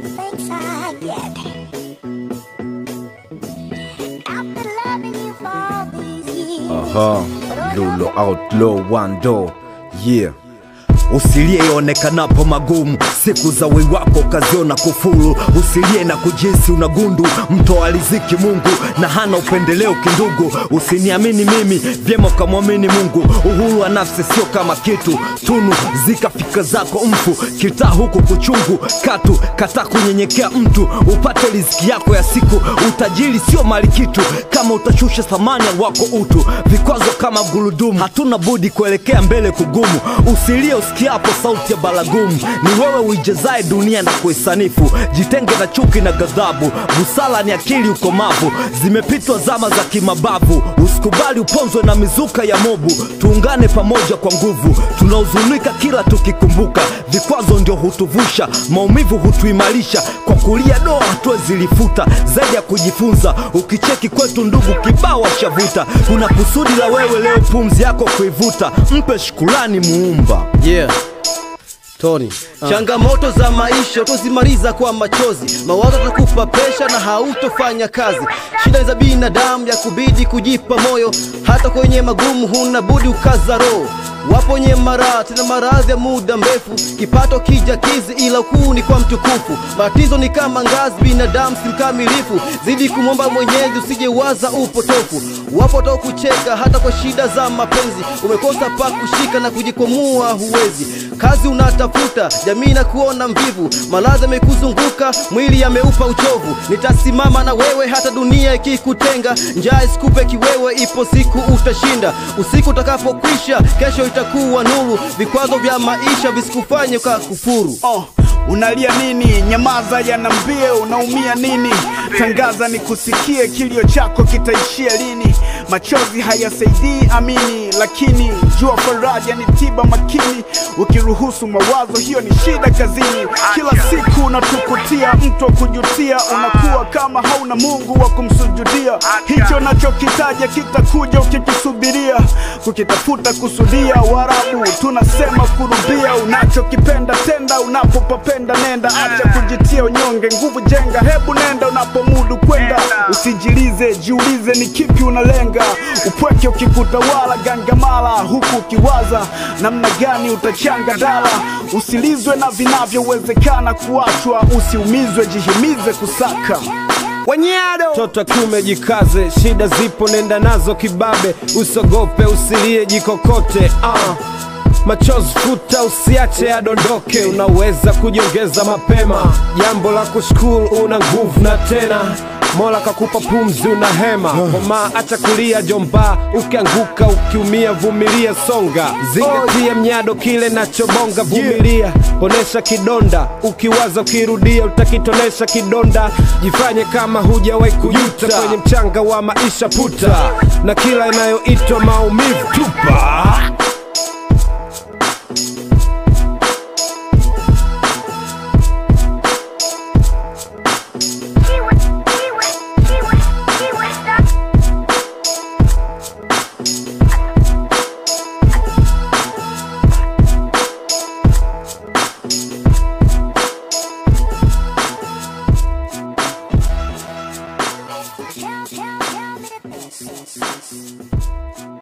all the thanks I get. Aha, uh-huh. Lulu Outlaw One Door, yeah. Usilie ionekanapo magumu, siku za wako kaziona kufuru. Usilie na kujisi una gundu, mtoa riziki Mungu na hana upendeleo kindugu. Usiniamini mimi, vyema ukamwamini Mungu. Uhuru wa nafsi sio kama kitu tunu, zika zikafika zako mfu kitaa huku kuchungu katu, kata kunyenyekea mtu upate riziki yako ya siku. Utajiri sio mali kitu, kama utashusha thamani ya wako utu. Vikwazo kama gurudumu, hatuna budi kuelekea mbele kugumu. Usilie usikiapo sauti ya balagumu, ni wewe uijazae dunia na kuisanifu. Jitenge na chuki na ghadhabu, busala ni akili ukomavu. Zimepitwa zama za kimabavu, usikubali uponzwe na mizuka ya mobu. Tuungane pamoja kwa nguvu, tunahuzunika kila tukikumbuka. Vikwazo ndio hutuvusha, maumivu hutuimarisha. Kwa kulia doa hatuwezi lifuta, zaidi ya kujifunza. Ukicheki kwetu ndugu, kibao washavuta. Kuna kusudi la wewe leo pumzi yako kuivuta, mpe shukurani Muumba. Yeah. Tony, changamoto za maisha utozimaliza kwa machozi, mawazo atakupa pesha na hautofanya kazi. Shida za binadamu ya kubidi kujipa moyo, hata kwenye magumu huna budi ukaza roho. Wapo nye maraa tena maradhi ya muda mrefu, kipato kija kizi, ila ukuu ni kwa mtukufu. Matatizo ni kama ngazi, binadamu si mkamilifu, zidi kumwomba Mwenyezi, usijewaza upotofu. Wapo kucheka hata kwa shida za mapenzi, umekosa pa kushika na kujikomua huwezi. Kazi unatafuta, jamii na kuona mvivu, maradhi yamekuzunguka, mwili yameupa uchovu. Nitasimama na wewe hata dunia ikikutenga, njaa isikupe kiwewe, ipo siku utashinda. Usiku utakapokwisha, kesho itakuwa nuru. Vikwazo vya maisha visikufanye ukakufuru. Oh, unalia nini? Nyamaza, yanambie unaumia nini? Tangaza ni nikusikie, kilio chako kitaishia lini? Machozi hayasaidii, amini, lakini jua faraja ni tiba makini. Ukiruhusu mawazo, hiyo ni shida kazini. Kila siku unatukutia mtu wa kujutia, unakuwa kama hauna Mungu wa kumsujudia. Hicho unachokitaja kitakuja ukikisubiria, kukitafuta kusudia. Warabu tunasema kurudia, unachokipenda tenda, unapopapenda nenda, acha kujitia unyonge, nguvu jenga, hebu nenda unapomudu kwenda. Usijilize, jiulize ni kipi unalenga, upweke ukikutawala, gangamala huku ukiwaza namna gani utachanga dala. Usilizwe na vinavyowezekana kuachwa, usiumizwe, jihimize kusaka Wanyado Toto kiume jikaze, shida zipo nenda nazo kibabe, usogope usilie jikokote uh. Machozi futa usiache yadondoke, unaweza kujiongeza mapema. Jambo la kushukuru, una nguvu na tena. Mola kakupa pumzi, una hema. Koma, acha kulia jomba, ukianguka ukiumia, vumilia, songa, zingatia mnyado kile nachobonga, vumilia, ponesha kidonda, ukiwaza ukirudia, utakitonesha kidonda, jifanye kama hujawahi kujuta, kwenye mchanga wa maisha puta, na kila inayoitwa maumivu tupa sucesso.